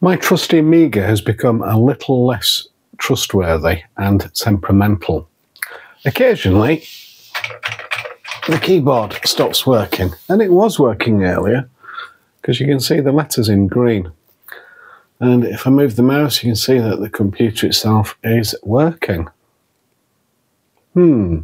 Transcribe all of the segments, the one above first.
My trusty Amiga has become a little less trustworthy and temperamental. Occasionally, the keyboard stops working, and it was working earlier because you can see the letters in green. And if I move the mouse, you can see that the computer itself is working. Hmm.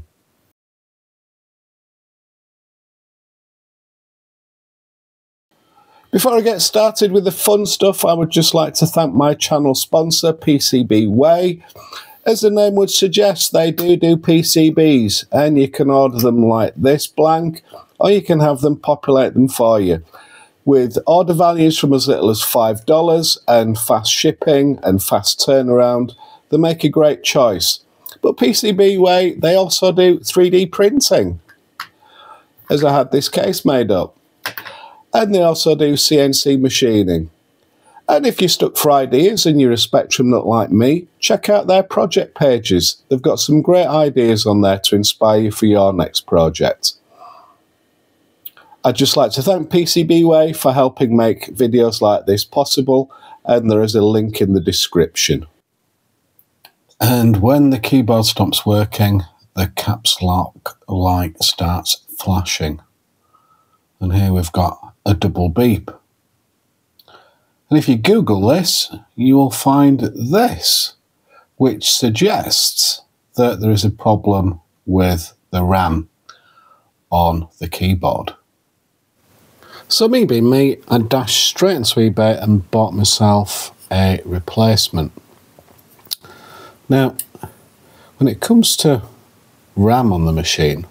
Before I get started with the fun stuff, I would just like to thank my channel sponsor, PCBWay. As the name would suggest, they do do PCBs, and you can order them like this blank, or you can have them populate them for you. With order values from as little as $5 and fast shipping and fast turnaround, they make a great choice. But PCBWay, they also do 3D printing, as I had this case made up and they also do CNC machining. And if you're stuck for ideas and you're a Spectrum nut like me, check out their project pages. They've got some great ideas on there to inspire you for your next project. I'd just like to thank PCBWay for helping make videos like this possible, and there is a link in the description. And when the keyboard stops working, the caps lock light starts flashing. And here we've got a double beep. And if you Google this, you will find this, which suggests that there is a problem with the RAM on the keyboard. So being me, I dashed straight into eBay and bought myself a replacement. Now, when it comes to RAM on the machine,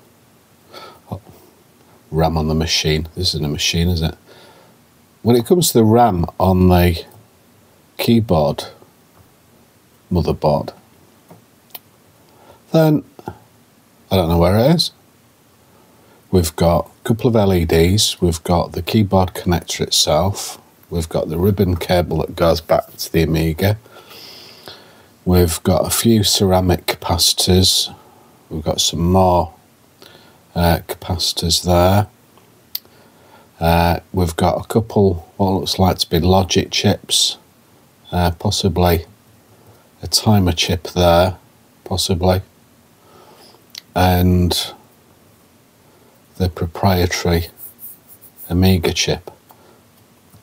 RAM on the machine. This isn't a machine, is it? When it comes to the RAM on the keyboard motherboard, then I don't know where it is. We've got a couple of LEDs, we've got the keyboard connector itself, we've got the ribbon cable that goes back to the Amiga, we've got a few ceramic capacitors, we've got some more uh, capacitors there. Uh, we've got a couple what looks like to be logic chips, uh, possibly a timer chip there, possibly, and the proprietary Amiga chip.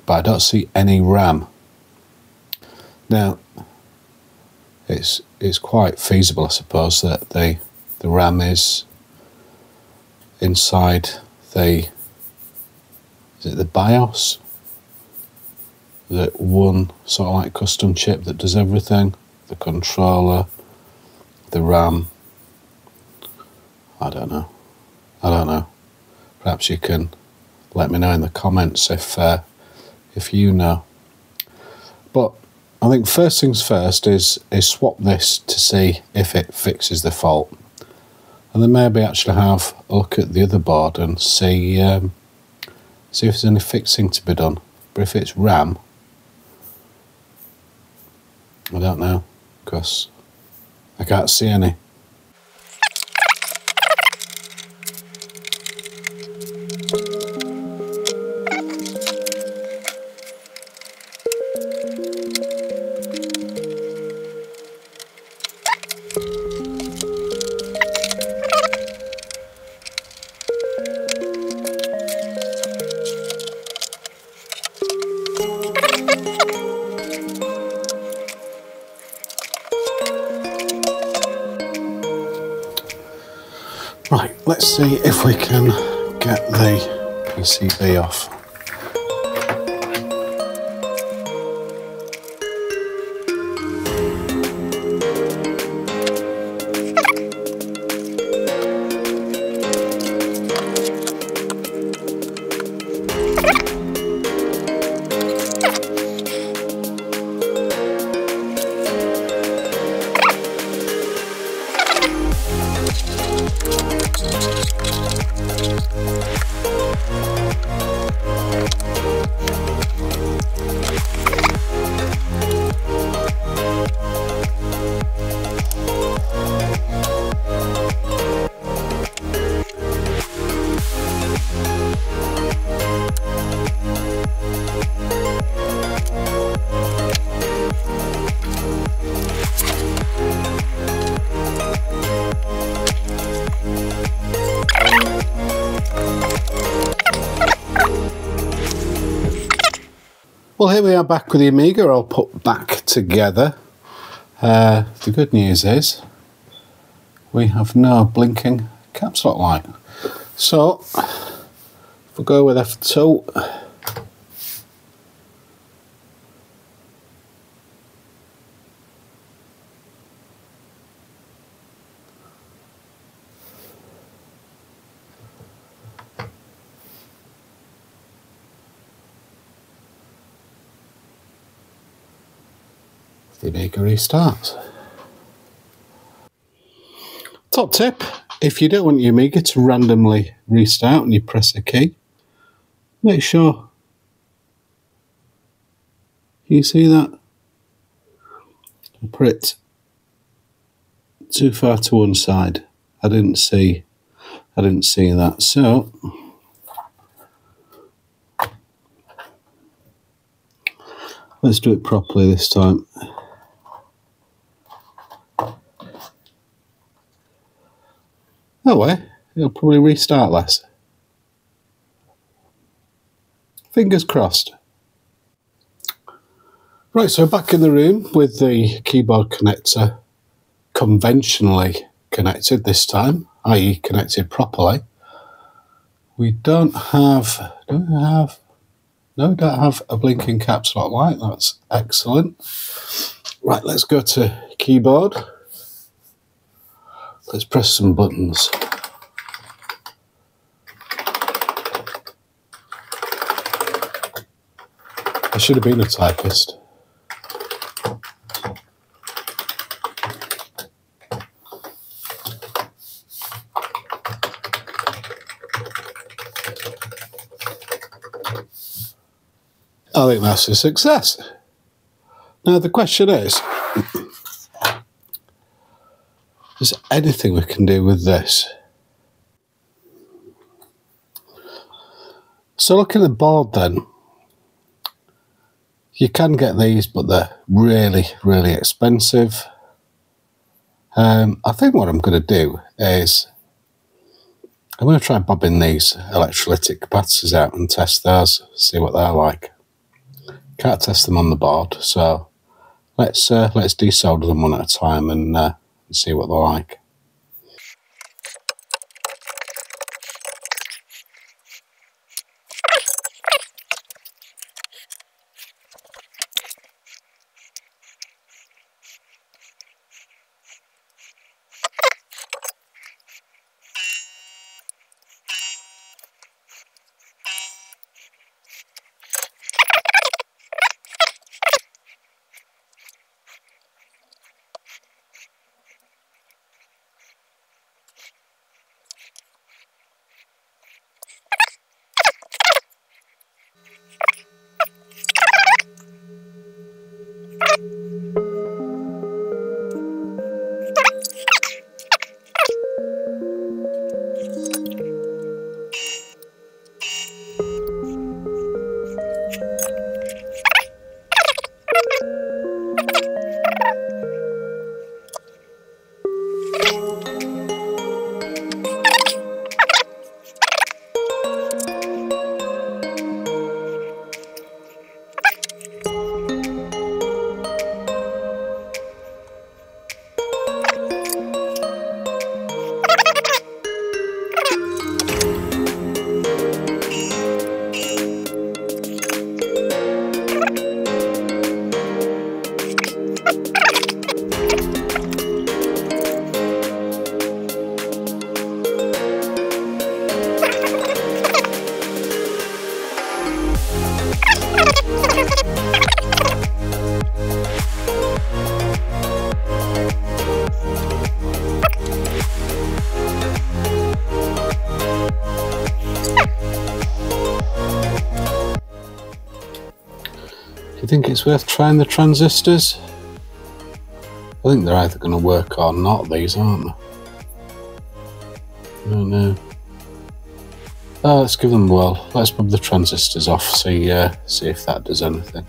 But I don't see any RAM. Now, it's it's quite feasible, I suppose, that the the RAM is inside the is it the BIOS? That one sort of like custom chip that does everything, the controller, the RAM. I don't know. I don't know. Perhaps you can let me know in the comments if uh, if you know. But I think first things first is is swap this to see if it fixes the fault and then maybe actually have a look at the other board and see um, see if there's any fixing to be done. But if it's RAM, I don't know because I can't see any. Right, let's see if we can get the PCB off. Well, here we are back with the Amiga all put back together. Uh, the good news is we have no blinking caps lock light. So, if we go with F2, the Amiga restarts. Top tip, if you don't want your Amiga to randomly restart when you press a key, make sure you see that I put it too far to one side. I didn't see I didn't see that. So let's do it properly this time. No way. It'll probably restart less. Fingers crossed. Right, so back in the room with the keyboard connector conventionally connected this time, i.e. connected properly. We don't have, do we have, no, don't have a blinking caps lock light. That's excellent. Right, let's go to keyboard. Let's press some buttons. I should have been a typist. I think that's a success. Now the question is, is anything we can do with this? So looking at the board then, you can get these, but they're really, really expensive. Um, I think what I'm going to do is I'm going to try bobbing these electrolytic capacitors out and test those, see what they're like. Can't test them on the board, so let's uh, let's desolder them one at a time and uh, and see what they're like. Think it's worth trying the transistors? I think they're either going to work or not, these, aren't they? No, no. Oh, let's give them a whirl. Let's put the transistors off, see, uh, see if that does anything.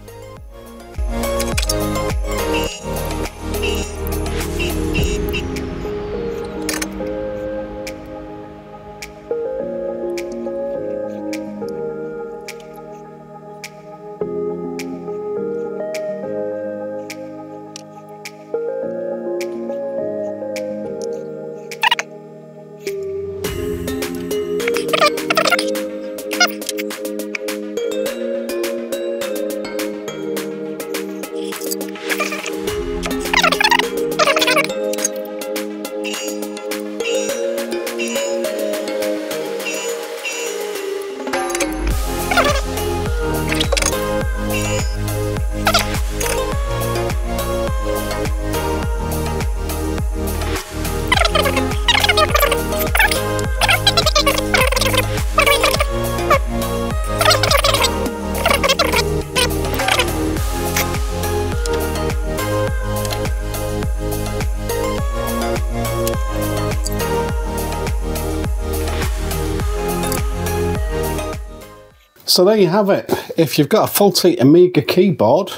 So there you have it. If you've got a faulty Amiga keyboard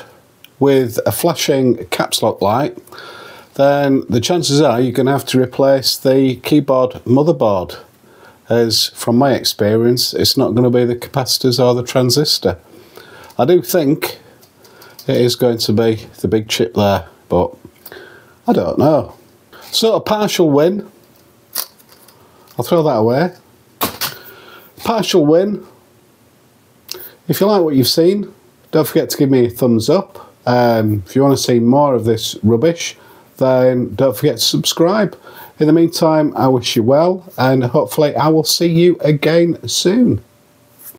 with a flashing caps lock light, then the chances are you're going to have to replace the keyboard motherboard. As from my experience, it's not going to be the capacitors or the transistor. I do think it is going to be the big chip there, but I don't know. So a partial win. I'll throw that away. Partial win. If you like what you've seen, don't forget to give me a thumbs up. Um, if you want to see more of this rubbish, then don't forget to subscribe. In the meantime, I wish you well, and hopefully I will see you again soon.